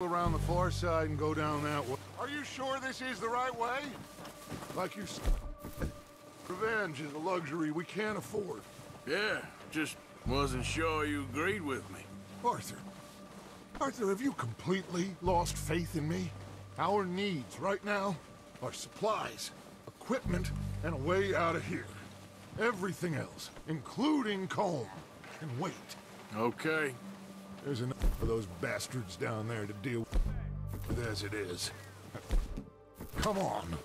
around the far side and go down that way. Are you sure this is the right way? Like you said, revenge is a luxury we can't afford. Yeah, just wasn't sure you agreed with me. Arthur. Arthur, have you completely lost faith in me? Our needs right now are supplies, equipment, and a way out of here. Everything else, including Colm, can wait. Okay. There's enough of those bastards down there to deal with as it is. Come on.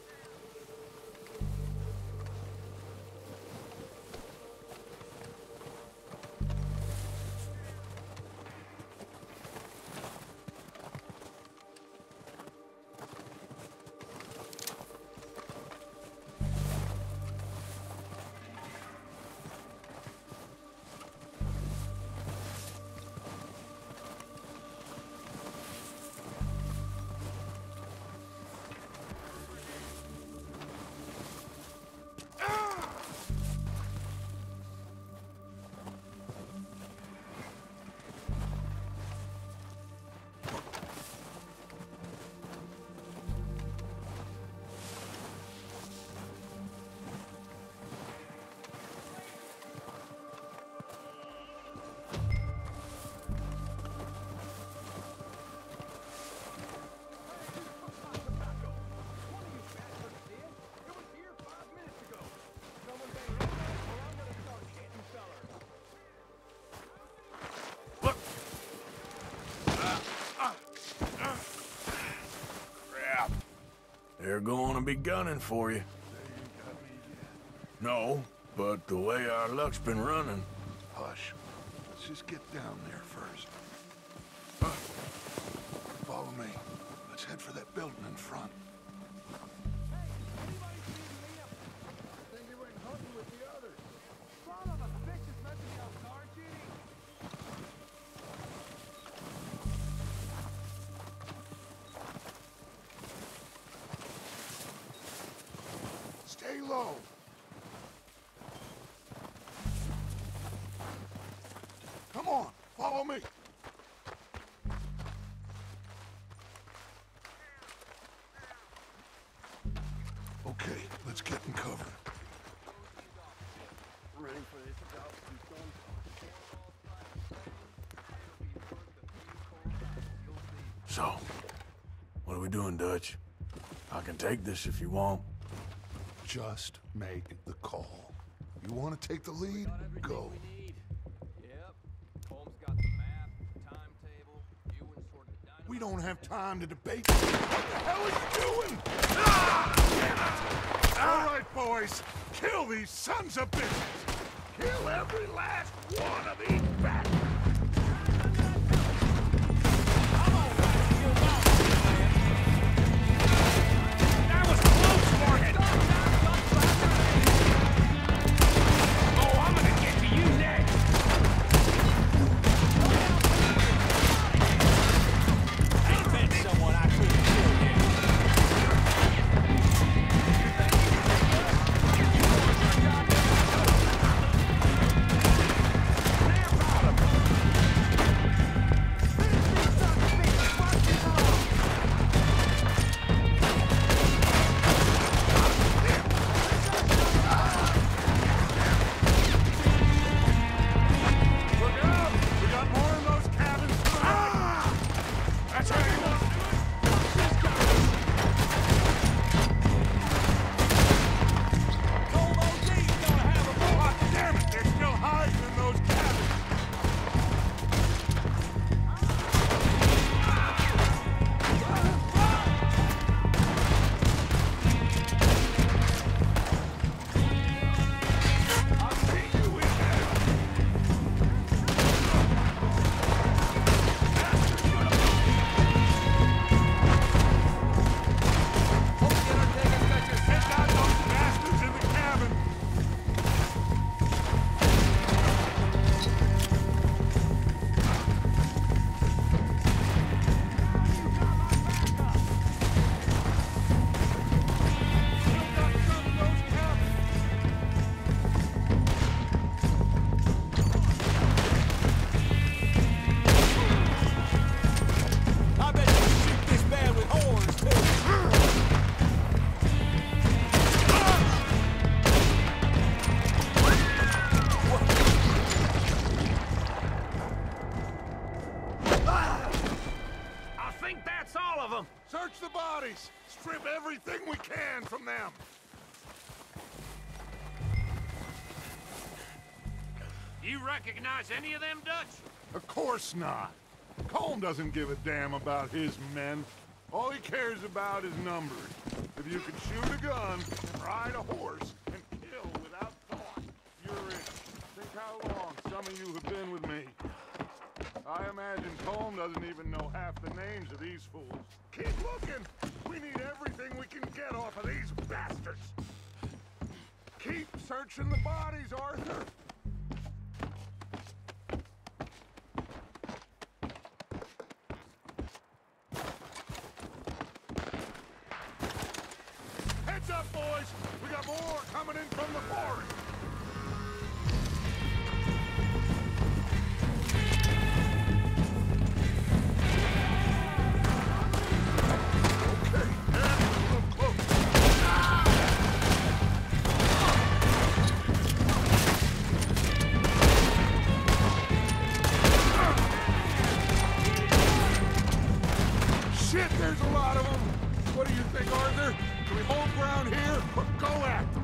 They're going to be gunning for you. No, but the way our luck's been running. Hush. Let's just get down there first. Follow me. Let's head for that building in front. Follow me. Okay, let's get in cover. So, what are we doing, Dutch? I can take this if you want. Just make the call. You want to take the lead? Go. We don't have time to debate. What the hell are you doing? Ah! All right, boys. Kill these sons of bitches. Kill every last one of these bastards. You recognize any of them, Dutch? Of course not. Colm doesn't give a damn about his men. All he cares about is numbers. If you can shoot a gun, ride a horse, and kill without thought, you're in. Think how long some of you have been with me. I imagine Colm doesn't even know half the names of these fools. Keep looking! We need everything we can get off of these bastards! Keep searching the bodies, Arthur! There's a lot of them! What do you think, Arthur? Can we hold ground here or go at them?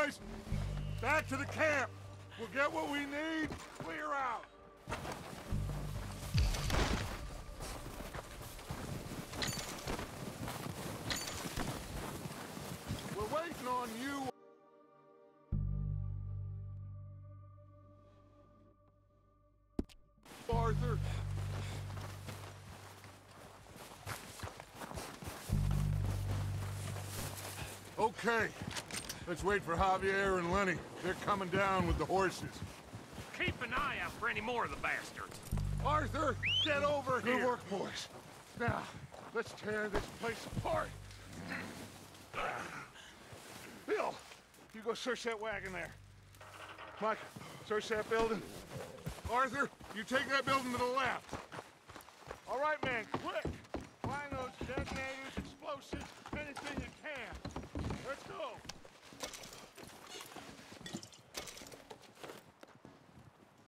Boys! Back to the camp! We'll get what we need, clear out! We're waiting on you, Arthur. Okay. Let's wait for Javier and Lenny. They're coming down with the horses. Keep an eye out for any more of the bastards. Arthur, get over here. Good work, boys. Now, let's tear this place apart. Bill, you go search that wagon there. Micah, search that building. Arthur, you take that building to the left. All right, man, quick. Find those detonators, explosives, anything you can. Let's go.